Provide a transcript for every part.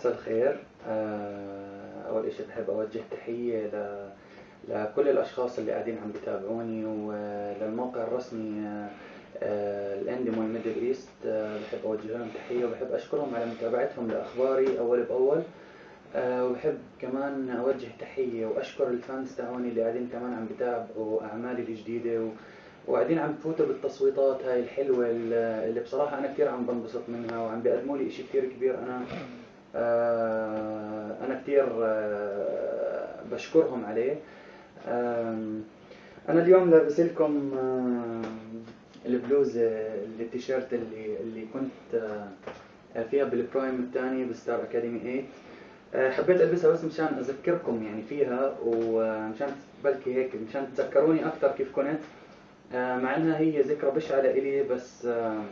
مساء الخير. آه، أول شيء بحب أوجه تحية ل... لكل الأشخاص اللي قاعدين عم بيتابعوني وللموقع الرسمي الانديمول ميدل إيست. بحب أوجه لهم تحية وبحب أشكرهم على متابعتهم لأخباري أول بأول. آه، وبحب كمان أوجه تحية وأشكر ال fans تاعوني اللي قاعدين كمان عم بيتابعوا أعمالي الجديدة و... وقاعدين عم بفوتوا بالتصويتات هاي الحلوة اللي بصراحة أنا كثير عم بنبسط منها وعم بيقدموا لي إشي كثير كبير. آه أنا كثير آه بشكرهم عليه. آه أنا اليوم لابس لكم آه البلوزة التيشيرت اللي اللي كنت آه فيها بال prime الثاني بستار أكاديمي 8 آه، حبيت ألبسها بس مشان أذكركم يعني فيها ومشان بلكي هيك مشان تتذكروني أكثر كيف كنت. آه، مع إنها هي ذكرى بشعة لإلي بس آه،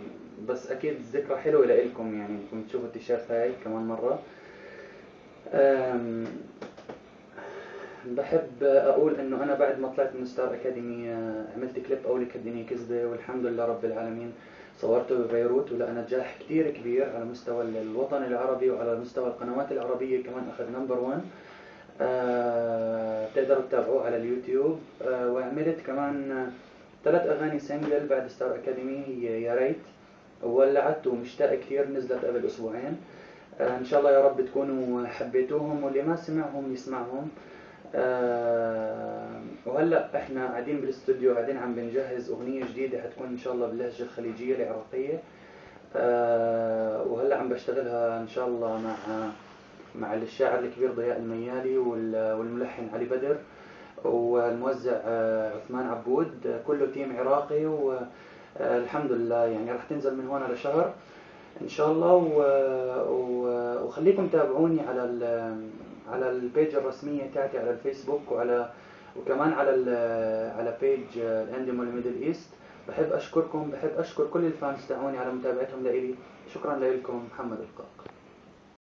بس أكيد ذكرى حلوة لإلكم يعني إنكم تشوفوا التيشيرت هاي كمان مرة. بحب أقول إنه أنا بعد ما طلعت من ستار اكاديمي عملت كليب أوليك دني كذبة والحمد لله رب العالمين صورته ببيروت. ولقى نجاح كثير كبير على مستوى الوطن العربي وعلى مستوى القنوات العربية كمان أخذ number 1 آه بتقدروا تتابعوه على اليوتيوب. آه وعملت كمان ثلاث أغاني single بعد ستار أكاديمي هي يا ريت. وولعت ومشتاق كثير نزلت قبل أسبوعين. آه إن شاء الله يا رب تكونوا حبيتوهم واللي ما سمعهم يسمعهم. آه وهلأ إحنا قاعدين بالاستوديو قاعدين عم بنجهز أغنية جديدة حتكون إن شاء الله باللهجه الخليجيه العراقية. آه وهلأ عم بشتغلها إن شاء الله مع مع الشاعر الكبير ضياء الميالي والملحن علي بدر. والموزع آه عثمان عبود. كله تيم عراقي والحمد لله يعني راح تنزل من هون لشهر إن شاء الله. وخليكم تابعوني على على ال page الرسمية تاعتي على الفيسبوك وعلى وكمان على ال على page الانديمول ميدل إيست. بحب أشكركم بحب أشكر كل ال fans تاعوني على متابعتهم لإلي. شكرا لكم محمد القاق